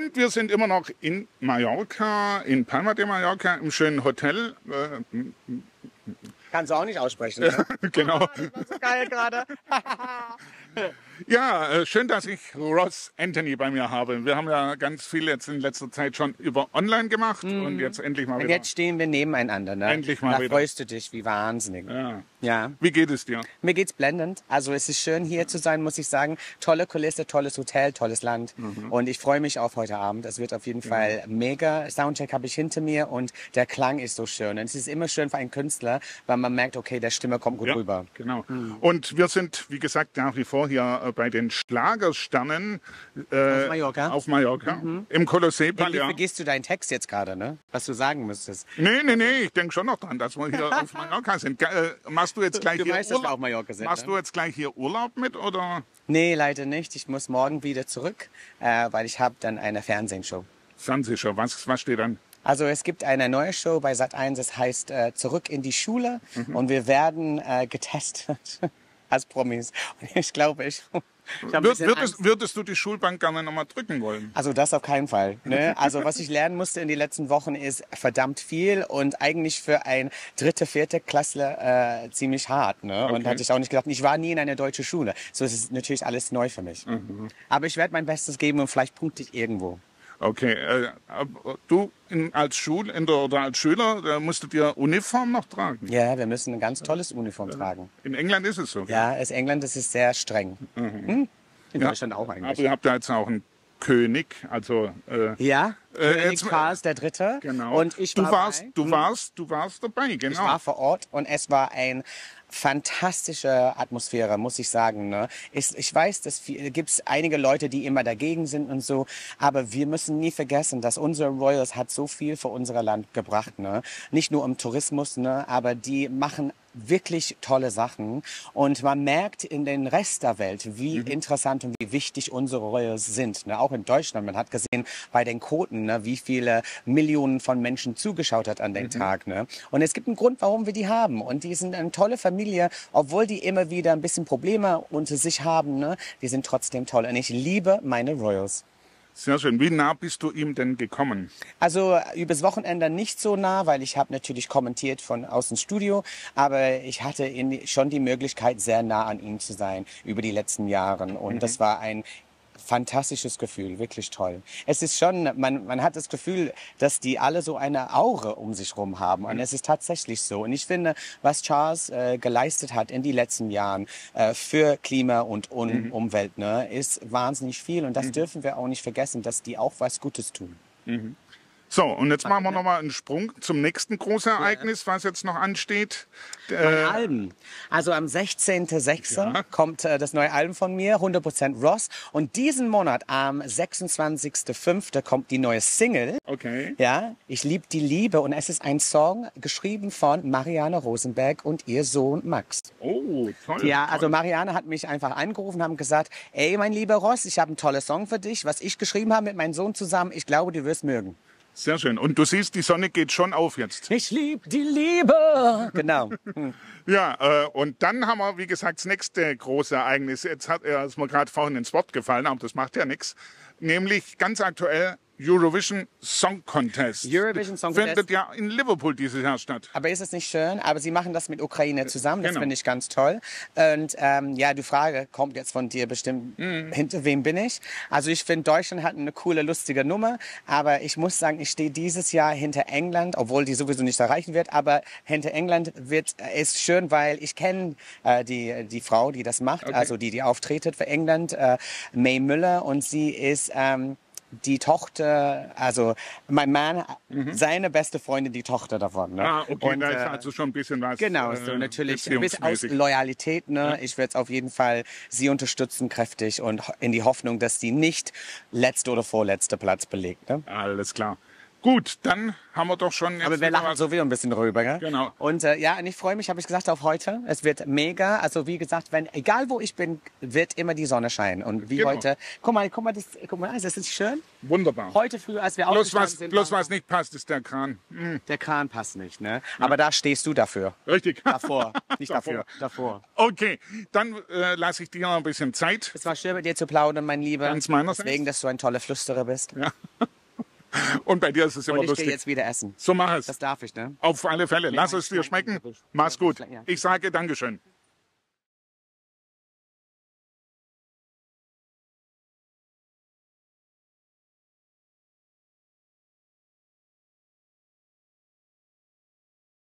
Und wir sind immer noch in Mallorca, in Palma de Mallorca, im schönen Hotel. Äh, Kannst du auch nicht aussprechen. Ne? genau. Das war so geil gerade. Ja, äh, schön, dass ich Ross Anthony bei mir habe. Wir haben ja ganz viel jetzt in letzter Zeit schon über online gemacht und jetzt endlich mal Und wieder. jetzt stehen wir nebeneinander. Ne? Endlich mal da wieder. freust du dich wie wahnsinnig. Ja. ja. Wie geht es dir? Mir geht's blendend. Also es ist schön hier zu sein, muss ich sagen. Tolle Kulisse, tolles Hotel, tolles Land. Mhm. Und ich freue mich auf heute Abend. Es wird auf jeden Fall mega. Soundcheck habe ich hinter mir und der Klang ist so schön. Und es ist immer schön für einen Künstler, weil man merkt, okay, der Stimme kommt gut rüber. Genau. Und wir sind, wie gesagt, nach wie vor hier äh, bei den Schlagersternen äh, Auf Mallorca? auf Mallorca im Kolosseum. Irgendwie Ja. vergisst du deinen Text jetzt gerade, ne? Was du sagen müsstest. Nee, nee, nee, ich denke schon noch dran, dass wir hier auf Mallorca sind. Äh, machst du jetzt gleich Du hier weißt, dass wir Urlaub? auf Mallorca sind, Machst ne? du jetzt gleich hier Urlaub mit oder Nee, leider nicht. Ich muss morgen wieder zurück, äh, weil ich habe dann eine Fernsehshow. Fernsehshow? Was, was steht an? Also es gibt eine neue Show bei Sat1, das heißt äh, Zurück in die Schule Mhm. und wir werden äh, getestet als Promis. Und ich glaube, ich, ich bisschen würdest, würdest du die Schulbank gerne nochmal drücken wollen? Also das auf keinen Fall. Ne? Also was ich lernen musste in den letzten Wochen ist verdammt viel und eigentlich für ein dritte, vierte Klassler äh, ziemlich hart. Ne? Und Okay. hatte ich auch nicht gedacht. Ich war nie in einer deutschen Schule. So ist es natürlich alles neu für mich. Mhm. Aber ich werde mein Bestes geben und vielleicht punkte ich irgendwo. Okay, äh, aber du in, als Schul in der, oder als Schüler äh, musstet ihr Uniform noch tragen? Ja, wir müssen ein ganz tolles Uniform tragen. In England ist es so. Ja, es England ist sehr streng. Hm? In Ja. Deutschland auch Aber eigentlich. ihr habt ja jetzt auch einen König, also äh, Ja, Äh, König Charles der Dritte. genau. Und ich du war warst, bei, du warst, du warst dabei, ich genau. war vor Ort und es war ein fantastische Atmosphäre, muss ich sagen. Ne? Ich, ich weiß, dass gibt es einige Leute, die immer dagegen sind und so, aber wir müssen nie vergessen, dass unsere Royals hat so viel für unser Land gebracht. Ne? Nicht nur im Tourismus, ne? aber die machen wirklich tolle Sachen und man merkt in den Rest der Welt, wie interessant und wie wichtig unsere Royals sind. Ne? Auch in Deutschland, man hat gesehen bei den Quoten, ne? wie viele Millionen von Menschen zugeschaut hat an den Tag. Ne? Und es gibt einen Grund, warum wir die haben und die sind eine tolle Familie, obwohl die immer wieder ein bisschen Probleme unter sich haben. Ne? Die sind trotzdem toll und ich liebe meine Royals. Sehr schön. Wie nah bist du ihm denn gekommen? Also übers Wochenende nicht so nah, weil ich habe natürlich kommentiert von aus dem Studio, aber ich hatte in, schon die Möglichkeit, sehr nah an ihm zu sein über die letzten Jahre und das war ein fantastisches Gefühl, wirklich toll. Es ist schon, man, man hat das Gefühl, dass die alle so eine Aure um sich rum haben und es ist tatsächlich so. Und ich finde, was Charles äh, geleistet hat in die letzten Jahren äh, für Klima und Un Umwelt, ne, ist wahnsinnig viel und das dürfen wir auch nicht vergessen, dass die auch was Gutes tun. So, und jetzt machen wir nochmal einen Sprung zum nächsten großen Ereignis, was jetzt noch ansteht. Äh, Alben. Also am 16.06. kommt äh, das neue Album von mir, 100% Ross. Und diesen Monat, am 26.05. kommt die neue Single. okay. Ja, ich liebe die Liebe und es ist ein Song geschrieben von Marianne Rosenberg und ihr Sohn Max. Oh, toll. Ja, also. Marianne hat mich einfach angerufen, haben gesagt, ey, mein lieber Ross, ich habe einen tollen Song für dich, was ich geschrieben habe mit meinem Sohn zusammen. Ich glaube, du wirst mögen. Sehr schön. Und du siehst, die Sonne geht schon auf jetzt. Ich liebe die Liebe. Genau. Ja, äh, und dann haben wir, wie gesagt, das nächste große Ereignis. Jetzt hat er ist mir gerade vorhin ins Wort gefallen, aber das macht ja nichts. Nämlich ganz aktuell Eurovision Song Contest. Eurovision Song Contest. Findet ja in Liverpool dieses Jahr statt. Aber ist es nicht schön? Aber sie machen das mit Ukraine zusammen. Das Genau. finde ich ganz toll. Und ähm, ja, die Frage kommt jetzt von dir bestimmt. Mhm. Hinter wem bin ich? Also ich finde, Deutschland hat eine coole, lustige Nummer. Aber ich muss sagen, ich stehe dieses Jahr hinter England, obwohl die sowieso nicht erreichen wird. Aber hinter England wird ist schön, weil ich kenne äh, die die Frau, die das macht, also die die auftretet für England, äh, May Müller, und sie ist ähm, die Tochter, also mein Mann, seine beste Freundin, die Tochter davon. Ne? Mhm. Ah, okay, Und, da ist äh, also schon ein bisschen was. Genau, äh, so natürlich bis aus. Loyalität. Ne? Ich werde auf jeden Fall sie unterstützen kräftig und in die Hoffnung, dass sie nicht letzte oder vorletzte Platz belegt. Ne? Alles klar. Gut, dann haben wir doch schon. jetzt Aber wir lachen sowieso ein bisschen drüber, gell? Genau. Und äh, ja, und ich freue mich, habe ich gesagt, auf heute. Es wird mega. Also wie gesagt, wenn egal wo ich bin, wird immer die Sonne scheinen. Und wie Genau. heute, guck mal, guck mal, das, guck mal, ist das nicht schön? Wunderbar. Heute früh, als wir Bloß was, sind, bloß was nicht passt, ist der Kran. Hm, der Kran passt nicht, ne? Aber da stehst du dafür. richtig. Davor, nicht Davor. dafür, davor. Okay, dann äh, lasse ich dir noch ein bisschen Zeit. Es war schön mit dir zu plaudern, mein Lieber. Ganz meinerseits. Deswegen, dass du ein toller Flüsterer bist. Und bei dir ist es immer Und ich lustig. jetzt wieder essen. So mach es. Das darf ich, ne? Auf alle Fälle. Lass es dir Schmecken. Mach's gut. Ich sage Dankeschön.